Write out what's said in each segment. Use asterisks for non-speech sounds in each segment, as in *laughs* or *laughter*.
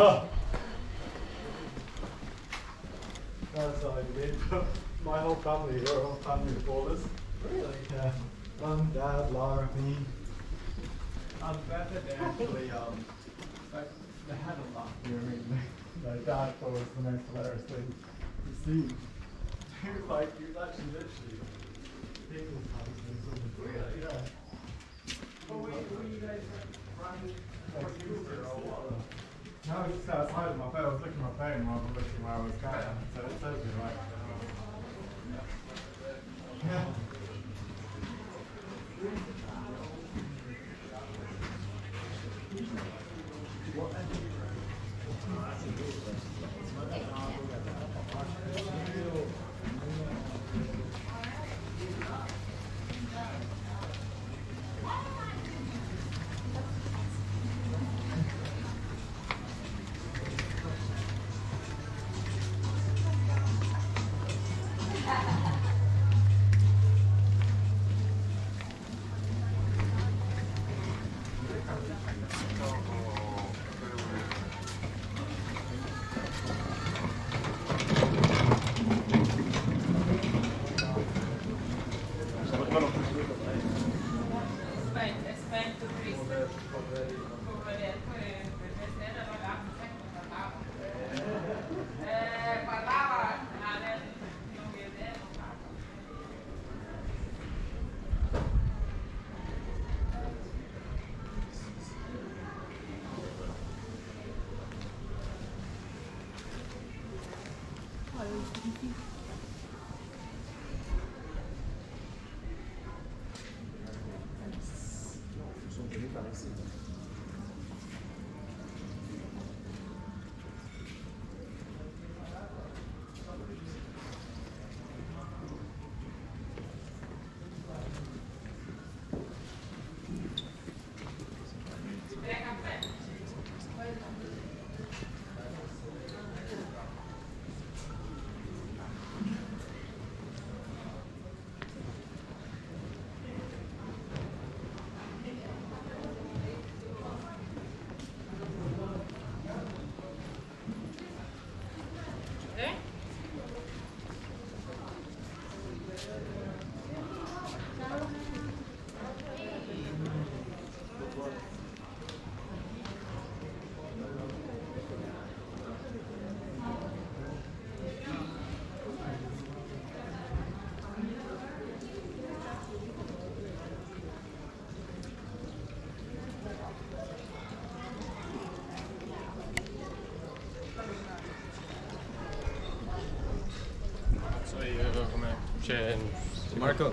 That's all I did. My whole family, we're all family reporters. Really? Yeah. Mum, dad, Laura, me. And Beth they actually, um, like, they had a laugh here. I mean, my dad thought was the most hilarious thing to see. *laughs* Was like, was actually literally taking his hands and. Really? Yeah. Well, were, were you guys running like used it or what? No, I was just outside of my phone. I was looking at my phone rather than looking where I was going. So it says me right. Yeah. Spento, Marco.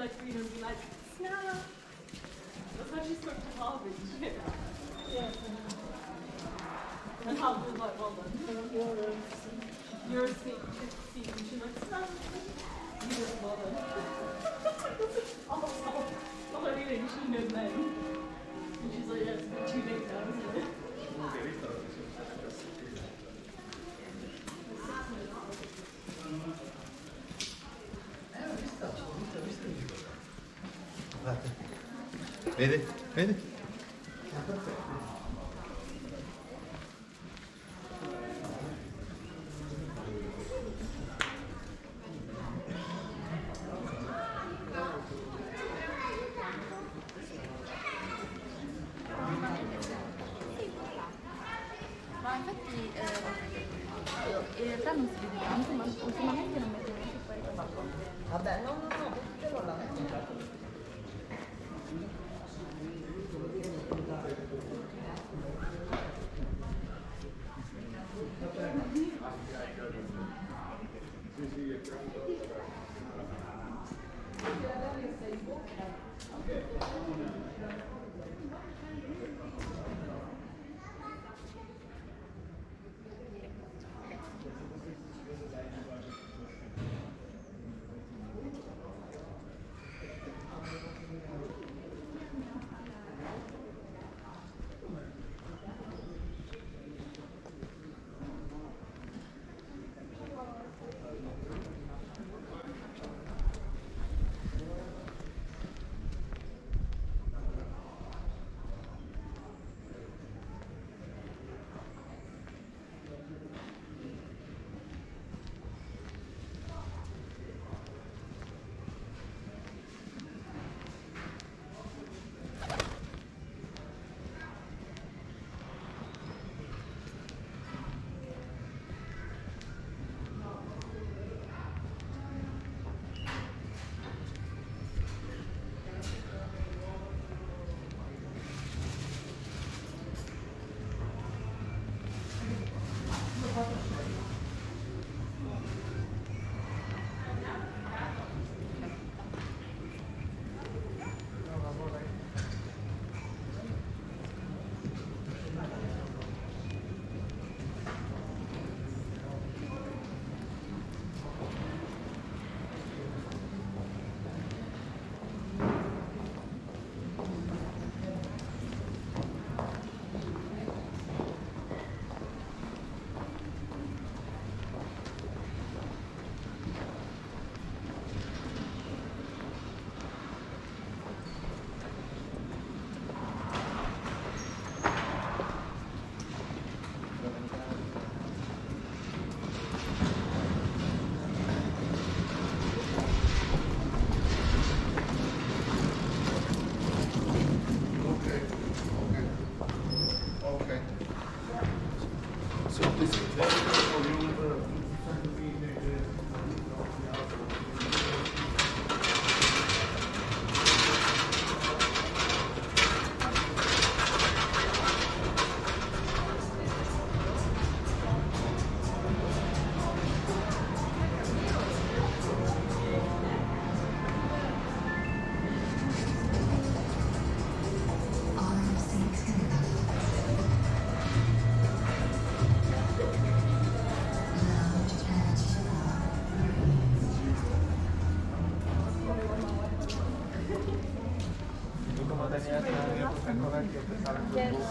like, you know, be like, Snella. That's how she spoke to Harvey. Yes, And Harvey was like, well done. you're a You're Vedi? Vedi? Ma infatti eh, in realtà non si vede tanto, ma ultimamente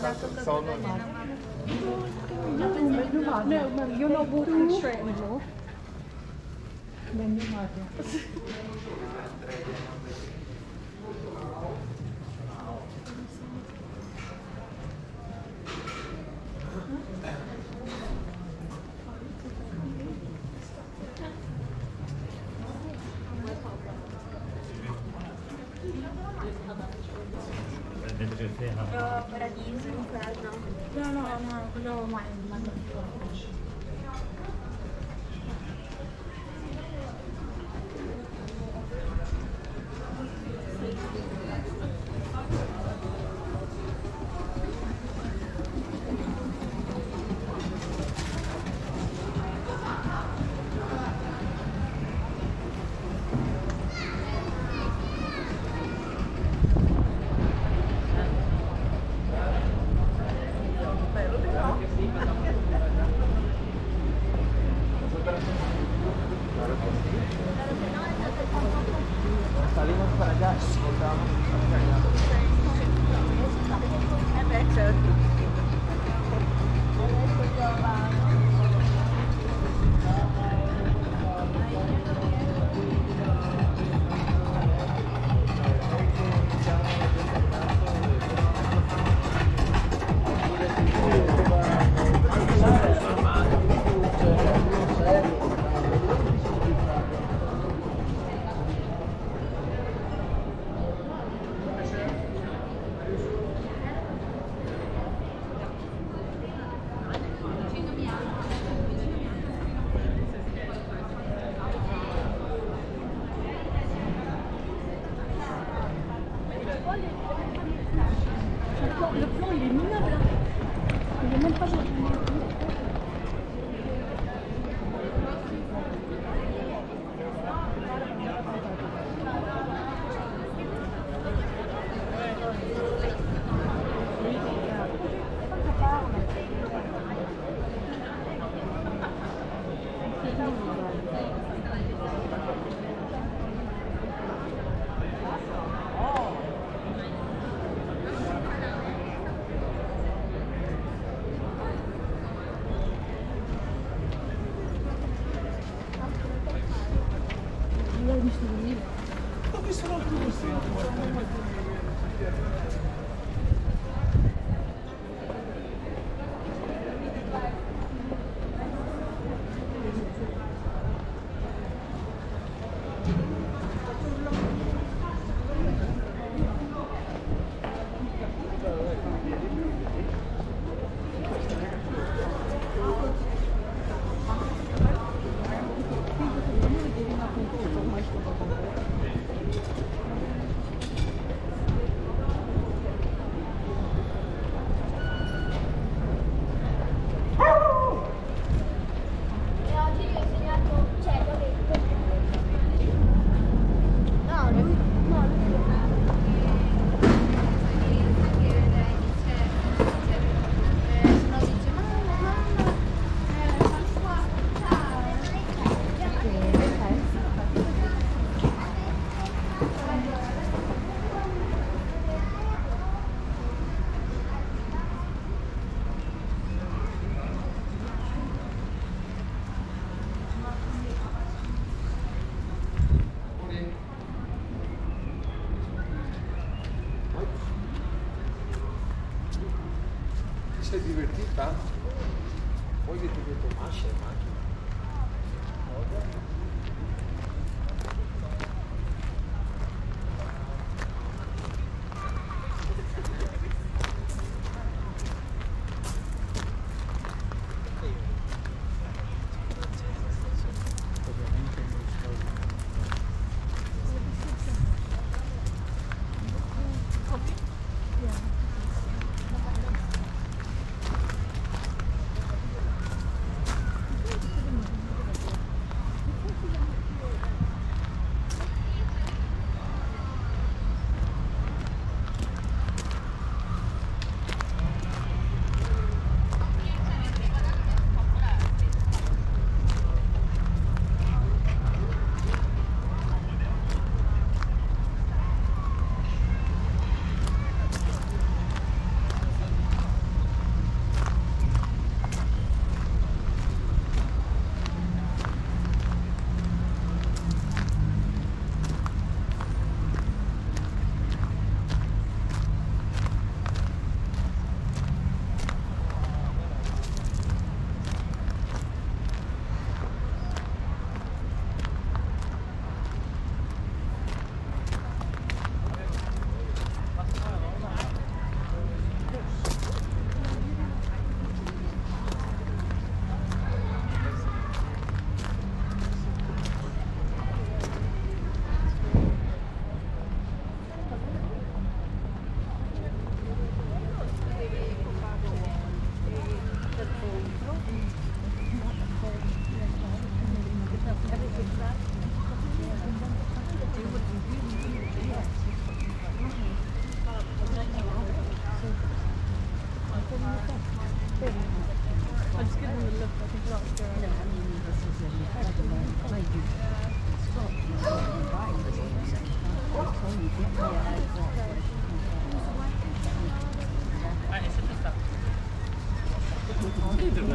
No, anymore. Then you paradiso, 了，那回头我买什么？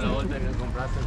la bolsa que compraste.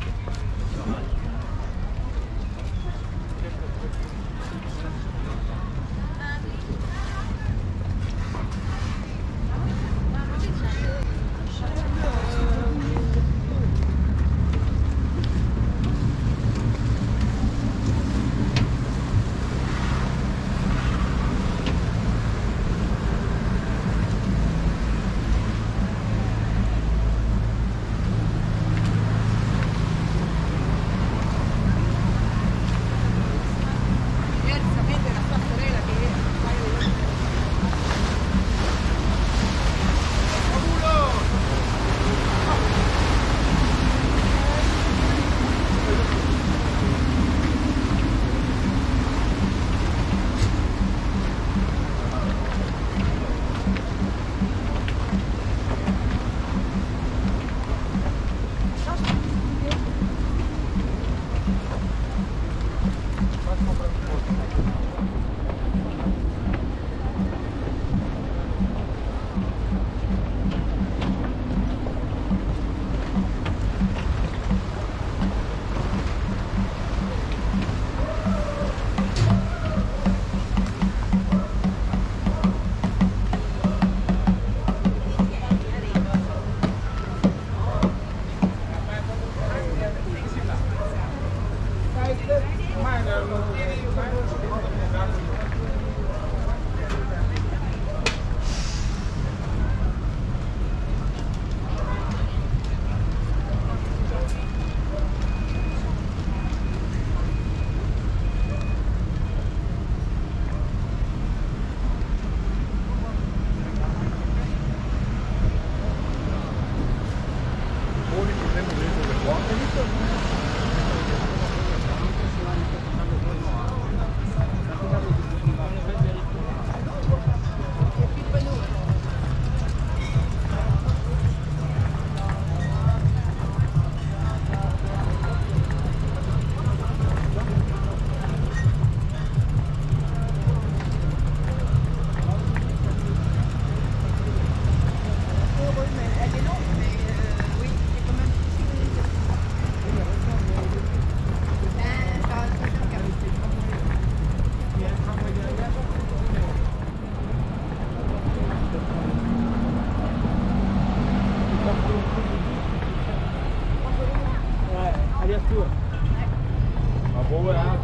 Ma boa é a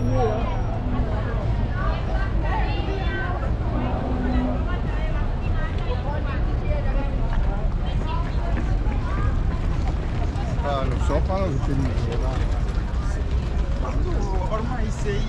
boa. Ah, lo o qua lo c'è quando ormai sei